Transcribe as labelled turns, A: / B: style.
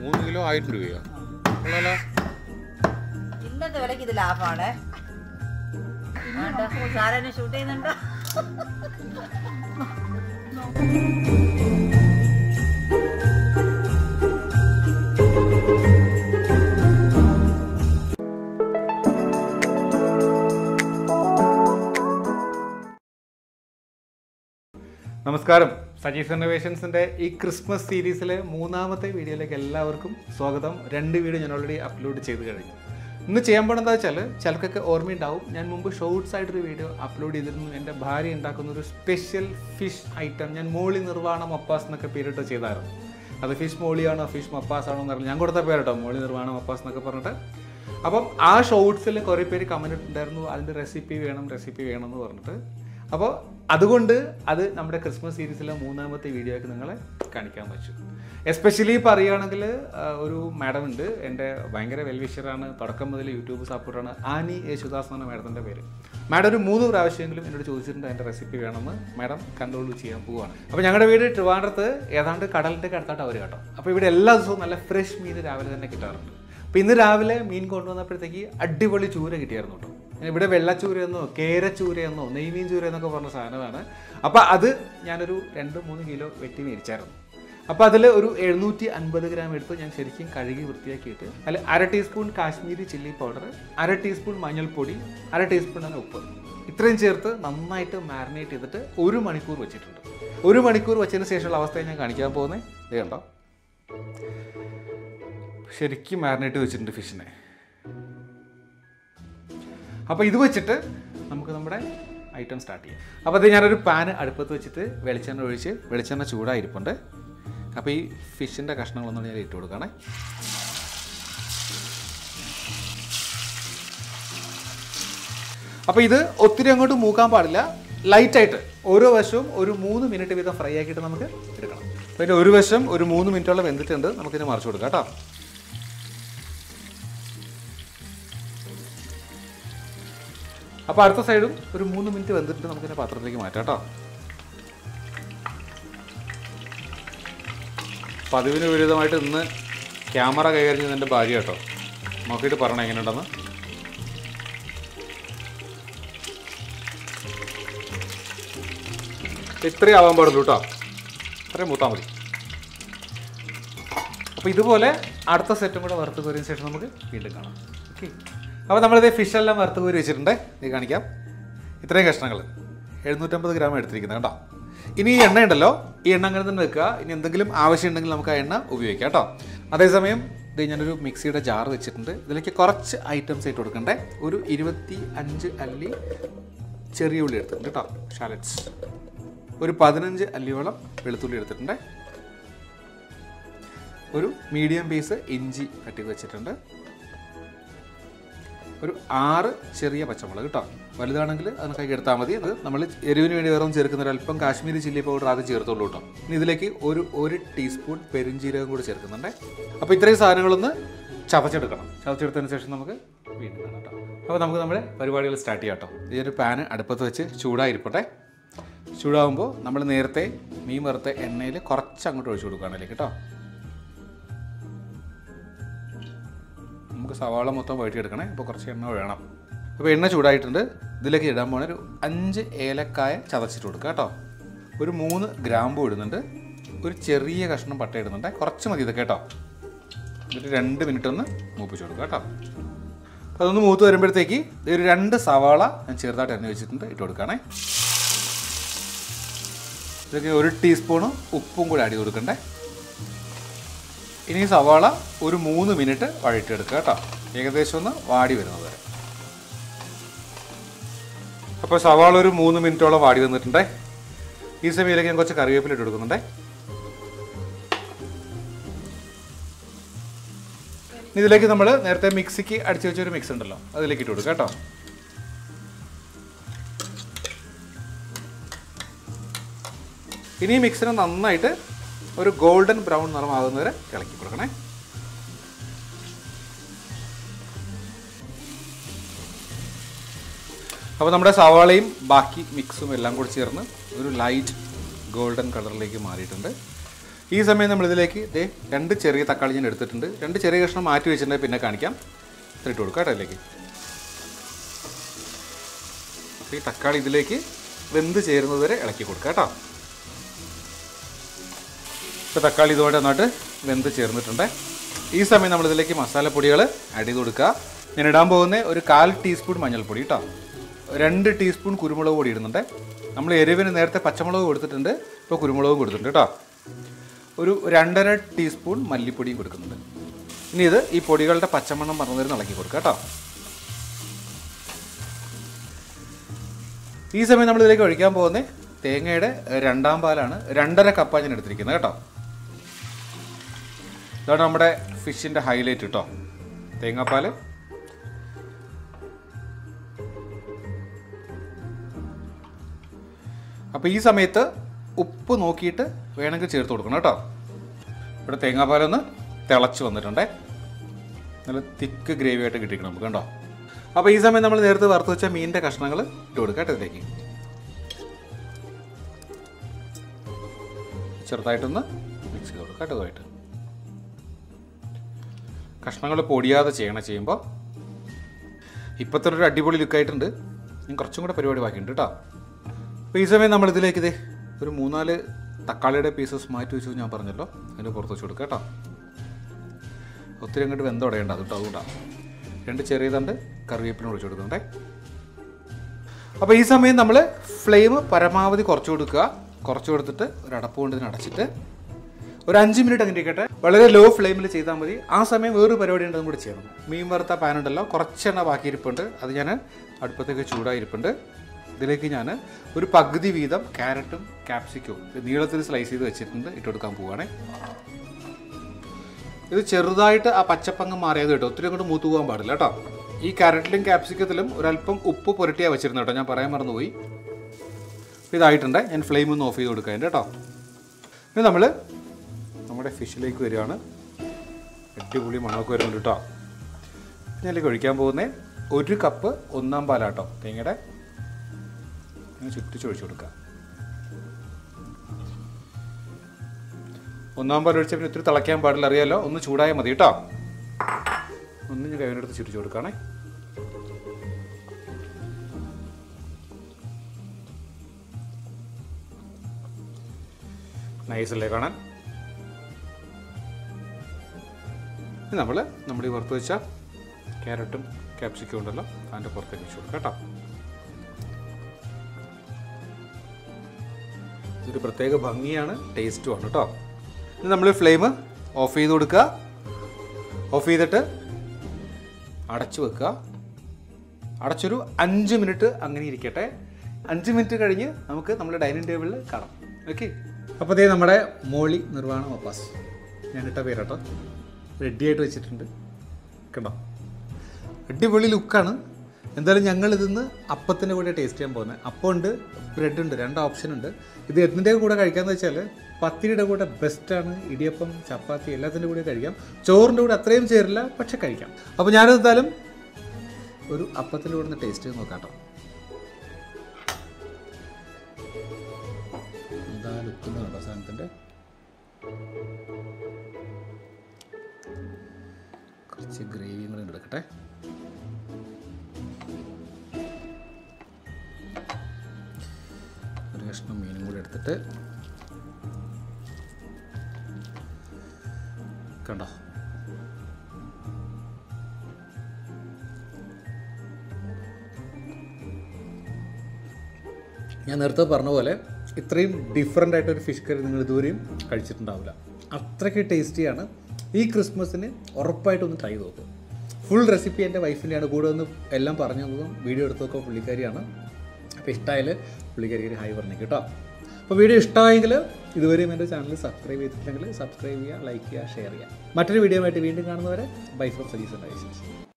A: മൂന്ന് കിലോ ആയിരം രൂപയോ? കൊള്ളാലോ.
B: ഇന്നത്തെ വിലക്ക് ഇത് ലാഭമാണ്. സാരനെ ഷൂട്ട് ചെയ്യുന്നുണ്ടോ?
A: നമസ്കാരം. സജീസ് ഇന്നോവേഷൻസിന്റെ ഈ ക്രിസ്മസ് സീരീസിലെ മൂന്നാമത്തെ വീഡിയോയിലേക്ക് എല്ലാവർക്കും സ്വാഗതം. രണ്ട് വീഡിയോ ഞാൻ ഓൾറെഡി അപ്ലോഡ് ചെയ്ത് കഴിഞ്ഞു. ഇന്ന് ചെയ്യാൻ പോണെന്താ വെച്ചാൽ ചിലർക്കൊക്കെ ഓർമ്മയുണ്ടാവും. ഞാൻ മുമ്പ് ഷോർട്സ് ആയിട്ടൊരു വീഡിയോ അപ്ലോഡ് ചെയ്തിരുന്നു. എന്റെ ഭാര്യ ഉണ്ടാക്കുന്ന ഒരു സ്പെഷ്യൽ ഫിഷ് ഐറ്റം ഞാൻ മോളി നിർവാണം മപ്പാസ് എന്നൊക്കെ പേരിട്ട് ചെയ്തായിരുന്നു. അത് ഫിഷ് മോളിയാണോ ഫിഷ് മപ്പാസ് ആണോ എന്ന് പറഞ്ഞു ഞാൻ കൊടുത്ത പേരട്ടോ മോളി നിർവാണം മപ്പാസ് എന്നൊക്കെ പറഞ്ഞിട്ട്. അപ്പം ആ ഷോർട്സിൽ കുറേ പേര് കമന്റ് ഉണ്ടായിരുന്നു അതിന്റെ റെസിപ്പി വേണം റെസിപ്പി വേണം എന്ന് പറഞ്ഞിട്ട്. അപ്പോൾ അതുകൊണ്ട് അത് നമ്മുടെ ക്രിസ്മസ് സീരീസിലെ മൂന്നാമത്തെ വീഡിയോ ആയിട്ട് നിങ്ങളെ കാണിക്കാൻ പറ്റും. എസ്പെഷ്യലി പറയുകയാണെങ്കിൽ ഒരു മാഡം ഉണ്ട്. എന്റെ ഭയങ്കര വെൽവിഷറാണ് തുടക്കം മുതൽ യൂട്യൂബ് സപ്പോർട്ടാണ് ആനി യേശുദാസ് എന്നാണ് മാഡത്തിന്റെ പേര്. മാഡം ഒരു മൂന്ന് പ്രാവശ്യമെങ്കിലും എന്നോട് ചോദിച്ചിട്ടുണ്ട് എന്റെ റെസിപ്പി വേണമെന്ന്. മാഡം കൺട്രോൾ ചെയ്യാൻ പോവുകയാണ്. അപ്പോൾ ഞങ്ങളുടെ വീട് ട്രിവാൻഡ്രത്ത് ഏതാണ്ട് കടലിന്റെ അടുത്തായിട്ട് അവർ കേട്ടോ. അപ്പോൾ ഇവിടെ എല്ലാ ദിവസവും നല്ല ഫ്രഷ് മീൻ രാവിലെ തന്നെ കിട്ടാറുണ്ട്. അപ്പോൾ ഇന്ന് രാവിലെ മീൻ കൊണ്ടുവന്നപ്പോഴത്തേക്ക് അടിപൊളി ചൂര കിട്ടിയായിരുന്നു കേട്ടോ. ഇവിടെ വെള്ളച്ചൂരയെന്നോ കേരച്ചൂരയെന്നോ നെയ്മീൻ ചൂര എന്നൊക്കെ പറഞ്ഞ സാധനമാണ്. അപ്പോൾ അത് ഞാനൊരു രണ്ട് മൂന്ന് കിലോ വെട്ടി മേടിച്ചായിരുന്നു. അപ്പോൾ അതിൽ ഒരു എഴുന്നൂറ്റി അൻപത് ഗ്രാം എടുത്ത് ഞാൻ ശരിക്കും കഴുകി വൃത്തിയാക്കിയിട്ട് അതിൽ അര ടീസ്പൂൺ കാശ്മീരി ചില്ലി പൗഡർ അര ടീസ്പൂൺ മഞ്ഞൾപ്പൊടി അര ടീസ്പൂൺ തന്നെ ഉപ്പ്. ഇത്രയും ചേർത്ത് നന്നായിട്ട് മാരിനേറ്റ് ചെയ്തിട്ട് ഒരു മണിക്കൂർ വെച്ചിട്ടുണ്ട്. ഒരു മണിക്കൂർ വെച്ചതിന് ശേഷമുള്ള അവസ്ഥയെ ഞാൻ കാണിക്കാൻ പോകുന്നത്. ഇത് കണ്ടോ? ശരിക്കും മാരിനേറ്റ് വെച്ചിട്ടുണ്ട് ഫിഷിനെ. അപ്പോൾ ഇത് വെച്ചിട്ട് നമുക്ക് നമ്മുടെ ഐറ്റം സ്റ്റാർട്ട് ചെയ്യാം. അപ്പോൾ അത് ഞാനൊരു പാൻ അടുപ്പത്ത് വെച്ചിട്ട് വെളിച്ചെണ്ണ ഒഴിച്ച് വെളിച്ചെണ്ണ ചൂടായിരിപ്പുണ്ട്. അപ്പോൾ ഈ ഫിഷിന്റെ കഷ്ണങ്ങളൊന്നും ഞാൻ ഇട്ട് കൊടുക്കണേ. അപ്പോൾ ഇത് ഒത്തിരി അങ്ങോട്ട് മൂക്കാൻ പാടില്ല. ലൈറ്റായിട്ട് ഓരോ വശവും ഒരു മൂന്ന് മിനിറ്റ് വീതം ഫ്രൈ ആക്കിയിട്ട് നമുക്ക് എടുക്കണം. അപ്പോൾ ഇതിന്റെ ഒരു വശം ഒരു മൂന്ന് മിനിറ്റോളം വെന്തിട്ടുണ്ട്. നമുക്കിത് മറിച്ച് കൊടുക്കാം കേട്ടോ. അപ്പോൾ അടുത്ത സൈഡും ഒരു മൂന്ന് മിനിറ്റ് വെന്തിട്ട് നമുക്കിതിനെ പാത്രത്തിലേക്ക് മാറ്റാം കേട്ടോ. പതിവിന് വിപരീതമായിട്ട് ഇന്ന് ക്യാമറ കൈകാര്യം ചെയ്യുന്ന എന്റെ ഭാര്യ കേട്ടോ. നോക്കിയിട്ട് പറയണം എങ്ങനെയുണ്ടെന്ന്. ഇത്രയും ആവാൻ പാടുള്ളൂ കേട്ടോ. അത്രയും മൂത്താൽ മതി. അപ്പോൾ ഇതുപോലെ അടുത്ത സെറ്റും കൂടെ വറുത്ത് കോരിയതിന് ശേഷം നമുക്ക് വീണ്ടും കാണാം. ഓക്കെ. അപ്പോൾ നമ്മളിത് ഫിഷെല്ലാം വറുത്ത് കോരി വെച്ചിട്ടുണ്ട്. ഇത് കാണിക്കാം. ഇത്രയും കഷ്ണങ്ങൾ എഴുന്നൂറ്റമ്പത് ഗ്രാം എടുത്തിരിക്കുന്നത് കേട്ടോ. ഇനി ഈ എണ്ണ ഉണ്ടല്ലോ. ഈ എണ്ണ അങ്ങനെ തന്നെ വെക്കുക. ഇനി എന്തെങ്കിലും ആവശ്യമുണ്ടെങ്കിൽ നമുക്ക് ആ എണ്ണ ഉപയോഗിക്കാം കേട്ടോ. അതേസമയം ഇത് ഞാനൊരു മിക്സിയുടെ ജാർ വെച്ചിട്ടുണ്ട്. ഇതിലേക്ക് കുറച്ച് ഐറ്റംസ് ആയിട്ട് കൊടുക്കണ്ടേ. ഒരു ഇരുപത്തി അഞ്ച് അല്ലി ചെറിയ ഉള്ളി എടുത്തിട്ടുണ്ട് കേട്ടോ. ഷാലറ്റ്സ് ഒരു പതിനഞ്ച് അല്ലിയോളം വെളുത്തുള്ളി എടുത്തിട്ടുണ്ട്. ഒരു മീഡിയം പീസ് ഇഞ്ചി കട്ടി വെച്ചിട്ടുണ്ട്. ഒരു ആറ് ചെറിയ പച്ചമുളക് കേട്ടോ. വലുതാണെങ്കിൽ അതിന് കൈ എടുത്താൽ മതി. അത് നമ്മൾ എരിവിന് വേണ്ടി വെറും ചേർക്കുന്ന ഒരു അല്പം കാശ്മീരി ചില്ലി പൗഡർ ആദ്യം ചേർത്തുള്ളൂ കേട്ടോ. ഇനി ഇതിലേക്ക് ഒരു ഒരു ടീസ്പൂൺ പെരുംജീരകം കൂടി ചേർക്കുന്നുണ്ട്. അപ്പോൾ ഇത്രയും സാധനങ്ങളൊന്ന് ചവച്ചെടുക്കണം ചതച്ചെടുത്തതിന് ശേഷം നമുക്ക് വീണ്ടും കാണാം കേട്ടോ. അപ്പോൾ നമുക്ക് നമ്മുടെ പരിപാടികൾ സ്റ്റാർട്ട് ചെയ്യാം കേട്ടോ. ഈ ഒരു പാന് അടുപ്പത്ത് വെച്ച് ചൂടായിരിക്കട്ടെ. ചൂടാകുമ്പോൾ നമ്മൾ നേരത്തെ മീൻ വറുത്ത എണ്ണയിൽ കുറച്ച് അങ്ങോട്ട് ഒഴിച്ചു കൊടുക്കുകയാണല്ലേ കേട്ടോ. നമുക്ക് സവാള മൊത്തം വഴറ്റിയെടുക്കണേ. അപ്പോൾ കുറച്ച് എണ്ണ വേണം അപ്പോൾ എണ്ണ ചൂടായിട്ടുണ്ട്. ഇതിലേക്ക് ഇടാൻ പോകണ ഒരു അഞ്ച് ഏലക്കായ ചതച്ചിട്ട് കൊടുക്കുക കേട്ടോ. ഒരു മൂന്ന് ഗ്രാമ്പു ഇടുന്നുണ്ട്. ഒരു ചെറിയ കഷ്ണം പട്ട ഇടുന്നുണ്ട്. കുറച്ച് മതി ഇത് കേട്ടോ. എന്നിട്ട് രണ്ട് മിനിറ്റ് ഒന്ന് മൂപ്പിച്ച് കൊടുക്കുക കേട്ടോ. അപ്പോൾ അതൊന്ന് മൂത്ത് വരുമ്പോഴത്തേക്ക് ഒരു രണ്ട് സവാള ഞാൻ ചെറുതായിട്ട് എണ്ണ വെച്ചിട്ടുണ്ട് ഇട്ട് കൊടുക്കണേ. ഇതൊക്കെ ഒരു ടീസ്പൂണ് ഉപ്പും കൂടി ചെയ്ത് കൊടുക്കണ്ടേ. ഇനി സവാള ഒരു മൂന്ന് മിനിറ്റ് വഴറ്റിയെടുക്കുക കേട്ടോ. ഏകദേശം ഒന്ന് വാടി വരുന്നത് വരെ. അപ്പോൾ സവാള ഒരു മൂന്ന് മിനിറ്റോളം വാടി വന്നിട്ടുണ്ടേ. ഈ സമയത്തിലേക്ക് ഞാൻ കുറച്ച് കറിവേപ്പില ഇട്ട് കൊടുക്കുന്നുണ്ടേ. ഇതിലേക്ക് നമ്മൾ നേരത്തെ മിക്സിക്ക് അടിച്ചു വെച്ചൊരു മിക്സ് ഉണ്ടല്ലോ അതിലേക്ക് ഇട്ട് കൊടുക്കുക കേട്ടോ. ഇനി മിക്സിനെ നന്നായിട്ട് ഒരു ഗോൾഡൻ ബ്രൗൺ നിറമാകുന്നവരെ ഇളക്കി കൊടുക്കണേ. അപ്പോൾ നമ്മുടെ സവാളയും ബാക്കി മിക്സും എല്ലാം കൂടി ചേർന്ന് ഒരു ലൈറ്റ് ഗോൾഡൻ കളറിലേക്ക് മാറിയിട്ടുണ്ട്. ഈ സമയം നമ്മളിതിലേക്ക് ദേ രണ്ട് ചെറിയ തക്കാളി ഞാൻ എടുത്തിട്ടുണ്ട്. രണ്ട് ചെറിയ കഷ്ണം മാറ്റി വെച്ചിട്ടുണ്ടെങ്കിൽ പിന്നെ കാണിക്കാം. ഇട്ട് കൊടുക്കാം കേട്ടോ ഇതിലേക്ക്. ഈ തക്കാളി ഇതിലേക്ക് വെന്ത് ചേരുന്നത് വരെ ഇളക്കി കൊടുക്കാം കേട്ടോ. ഇപ്പോൾ തക്കാളി ഇതുപോലെ നന്നായിട്ട് വെന്ത് ചേർന്നിട്ടുണ്ട്. ഈ സമയം നമ്മളിതിലേക്ക് മസാലപ്പൊടികൾ ആഡ് ചെയ്ത് കൊടുക്കുക. ഞാൻ ഇടാൻ പോകുന്ന ഒരു കാൽ ടീസ്പൂൺ മഞ്ഞൾപ്പൊടി കേട്ടോ രണ്ട് ടീസ്പൂൺ കുരുമുളക് പൊടി ഇടുന്നുണ്ട്. നമ്മൾ എരിവിന് നേരത്തെ പച്ചമുളക് കൊടുത്തിട്ടുണ്ട്. ഇപ്പോൾ കുരുമുളകും കൊടുത്തിട്ടുണ്ട് കേട്ടോ ഒരു രണ്ടര ടീസ്പൂൺ മല്ലിപ്പൊടിയും കൊടുക്കുന്നുണ്ട്. ഇനി ഇത് ഈ പൊടികളുടെ പച്ചമണം പറഞ്ഞതിന് ഇളക്കി കൊടുക്കുക കേട്ടോ ഈ സമയം നമ്മൾ ഇതിലേക്ക് ഒഴിക്കാൻ പോകുന്നത് തേങ്ങയുടെ രണ്ടാം പാലാണ് രണ്ടര കപ്പാണ് ഞാൻ എടുത്തിരിക്കുന്നത് കേട്ടോ ഇതാണ് നമ്മുടെ ഫിഷിന്റെ ഹൈലൈറ്റ് കേട്ടോ തേങ്ങാപ്പാൽ. അപ്പോൾ ഈ സമയത്ത് ഉപ്പ് നോക്കിയിട്ട് വേണമെങ്കിൽ ചേർത്ത് കൊടുക്കണം കേട്ടോ. ഇവിടെ തേങ്ങാപ്പാലൊന്ന് തിളച്ച് വന്നിട്ടുണ്ടേ. നല്ല തിക്ക് ഗ്രേവി ആയിട്ട് കിട്ടിക്കണം നമുക്ക് കണ്ടോ. അപ്പോൾ ഈ സമയം നമ്മൾ നേരത്തെ വറുത്ത് വെച്ച മീനിന്റെ കഷ്ണങ്ങൾ ഇട്ട് കൊടുക്കാം കേട്ടോ ചെറുതായിട്ടൊന്ന് മിക്സ് ചെയ്ത് കൊടുക്കാം കേട്ടോ കഷ്ണങ്ങൾ പൊടിയാതെ ചെയ്യണം ചെയ്യുമ്പോൾ ഇപ്പോഴത്തെ ഒരു അടിപൊളി ലുക്കായിട്ടുണ്ട്. ഇനി കുറച്ചും കൂടെ പരിപാടി ബാക്കിയുണ്ട് കേട്ടോ. അപ്പോൾ ഈ സമയം നമ്മളിതിലേക്ക് ഇതേ ഒരു മൂന്നാൽ തക്കാളിയുടെ പീസസ് മാറ്റി വെച്ചു ഞാൻ പറഞ്ഞല്ലോ. അതിന്റെ പുറത്ത് വെച്ച് കൊടുക്കാം കേട്ടോ. ഒത്തിരി അങ്ങോട്ട് വെന്തോടേണ്ട അത് കേട്ടോ അതുകൊണ്ടാണ് രണ്ട് ചെറിയ തണ്ട് കറിവേപ്പിന് ഒഴിച്ചു കൊടുക്കണ്ടേ അപ്പോൾ ഈ സമയം നമ്മൾ ഫ്ലെയിം പരമാവധി കുറച്ച് കൊടുക്കുക. കുറച്ച് കൊടുത്തിട്ട് ഒരു അടപ്പ് കൊണ്ട് ഇതിന് അടച്ചിട്ട് ഒരു അഞ്ച് മിനിറ്റ് അങ്ങനെ ഇരിക്കട്ടെ. വളരെ ലോ ഫ്ലെയിമിൽ ചെയ്താൽ മതി. ആ സമയം വേറൊരു പരിപാടി ഉണ്ട് അതും കൂടി ചെയ്യണം മീൻ വറുത്ത പാൻ ഉണ്ടല്ലോ കുറച്ചെണ്ണ ബാക്കി ഇരിപ്പുണ്ട് അത് ഞാൻ അടുപ്പത്തേക്ക് ചൂടായി ഇരിപ്പുണ്ട് ഇതിലേക്ക് ഞാൻ ഒരു പകുതി വീതം ക്യാരറ്റും ക്യാപ്സിക്കവും നീളത്തിൽ സ്ലൈസ് ചെയ്ത് വെച്ചിട്ടുണ്ട് ഇട്ട് കൊടുക്കാൻ പോവുകയാണേ ഇത് ചെറുതായിട്ട് ആ പച്ചപ്പങ്ങ് മാറിയത് കേട്ടോ. ഒത്തിരി അങ്ങോട്ട് മൂത്ത് പോകാൻ പാടില്ല കേട്ടോ. ഈ ക്യാരറ്റിലും ക്യാപ്സിക്കത്തിലും ഒരല്പം ഉപ്പ് പുരട്ടിയാണ് വെച്ചിരുന്നത് കേട്ടോ. ഞാൻ പറയാൻ മറന്നുപോയി. ഇതായിട്ടുണ്ട്. ഞാൻ ഫ്ലെയിം ഒന്ന് ഓഫ് ചെയ്ത് കൊടുക്കാം കേട്ടോ. ഇനി നമ്മൾ നമ്മുടെ ഫിഷിലേക്ക് വരികയാണ്. അടിപൊളി മണമൊക്കെ വരുന്നുണ്ട് കേട്ടോ. പിന്നെ ഇതിലേക്ക് ഒഴിക്കാൻ പോകുന്നത് ഒരു കപ്പ് ഒന്നാം പാലാട്ടോ തേങ്ങയുടെ. ചുറ്റിച്ചൊഴിച്ചു കൊടുക്കുക ഒന്നാം പാൽ ഒഴിച്ച പിന്നെ ഒത്തിരി തിളയ്ക്കാൻ പാടില്ല അറിയാമല്ലോ ഒന്ന് ചൂടായാൽ മതി കേട്ടോ. ഒന്ന് ഞാൻ കൈവിനെടുത്ത് ചുരിച്ചു കൊടുക്കുകയാണേ നൈസല്ലേ കാണാൻ? നമ്മൾ നമ്മുടെ ഈ വറുത്ത് വെച്ച ക്യാരറ്റും ക്യാപ്സിക്കും ഉണ്ടല്ലോ അതിന്റെ പുറത്തേക്ക് വെച്ച് കൊടുക്കാം കേട്ടോ. ഇതൊരു പ്രത്യേക ഭംഗിയാണ് ടേസ്റ്റുമാണ് കേട്ടോ. ഇനി നമ്മൾ ഫ്ലെയിം ഓഫ് ചെയ്ത് കൊടുക്കുക. ഓഫ് ചെയ്തിട്ട് അടച്ചു വെക്കുക. അടച്ചൊരു അഞ്ച് മിനിറ്റ് അങ്ങനെ ഇരിക്കട്ടെ. അഞ്ച് മിനിറ്റ് കഴിഞ്ഞ് നമുക്ക് നമ്മുടെ ഡൈനിങ് ടേബിളിൽ കാണാം. ഓക്കെ അപ്പോൾ ദേ നമ്മുടെ മോളി നിർവാണ മപ്പാസ് ഞാൻ ഇട്ട പേരാട്ടോ. റെഡി ആയിട്ട് വെച്ചിട്ടുണ്ട്. കണ്ടോ? അടിപൊളി ലുക്കാണ്. എന്തായാലും ഞങ്ങൾ ഇതിന്ന് അപ്പത്തിന്റെ കൂടെ ടേസ്റ്റ് ചെയ്യാൻ പോകുന്നത് അപ്പം ഉണ്ട് ബ്രെഡ് ഉണ്ട് രണ്ട് ഓപ്ഷൻ ഉണ്ട്. ഇത് എന്തിന്റെ കൂടെ കഴിക്കാമെന്ന് വെച്ചാൽ പത്തിരിയുടെ കൂടെ ബെസ്റ്റാണ് ഇടിയപ്പം ചപ്പാത്തി എല്ലാത്തിന്റെ കൂടെ കഴിക്കാം. ചോറിന്റെ കൂടെ അത്രയും ചേരില്ല പക്ഷെ കഴിക്കാം. അപ്പോൾ ഞാനെന്തായാലും ഒരു അപ്പത്തിന്റെ കൂടെ ഒന്ന് ടേസ്റ്റ് ചെയ്ത് നോക്കാം കേട്ടോ. എന്താ ലുക്ക് കേട്ടോ സാധനത്തിന്റെ? കുറച്ച് ഗ്രേവിയും കൂടെ എടുക്കട്ടെ ഒരു കഷ്ണം മീനും കൂടി എടുത്തിട്ട് കണ്ടോ? ഞാൻ നേരത്തെ പറഞ്ഞ പോലെ ഇത്രയും ഡിഫറെന്റ് ആയിട്ടൊരു ഫിഷ് കറി നിങ്ങൾ ഇതുവരെയും കഴിച്ചിട്ടുണ്ടാവില്ല. അത്രയ്ക്ക് ടേസ്റ്റിയാണ് ഈ ക്രിസ്മസിന് ഉറപ്പായിട്ടൊന്ന് ട്രൈ നോക്കും. ഫുൾ റെസിപ്പി എന്റെ വൈഫിന്റെയാണ് കൂടെ ഒന്ന് എല്ലാം പറഞ്ഞു തന്നതും വീഡിയോ എടുത്തതൊക്കെ പുള്ളിക്കാരിയാണ്. അപ്പോൾ ഇഷ്ടമായാൽ പുള്ളിക്കാരിക്ക് ഹായ് പറഞ്ഞു കേട്ടോ. അപ്പോൾ വീഡിയോ ഇഷ്ടമായെങ്കിൽ ഇതുവരെയും എന്റെ ചാനൽ സബ്സ്ക്രൈബ് ചെയ്തിട്ടുണ്ടെങ്കിൽ സബ്സ്ക്രൈബ് ചെയ്യുക ലൈക്ക് ചെയ്യുക ഷെയർ ചെയ്യുക. മറ്റൊരു വീഡിയോ ആയിട്ട് വീണ്ടും കാണുന്നവരെ ബൈ ഫ്രം സജീസ് ഉണ്ടായി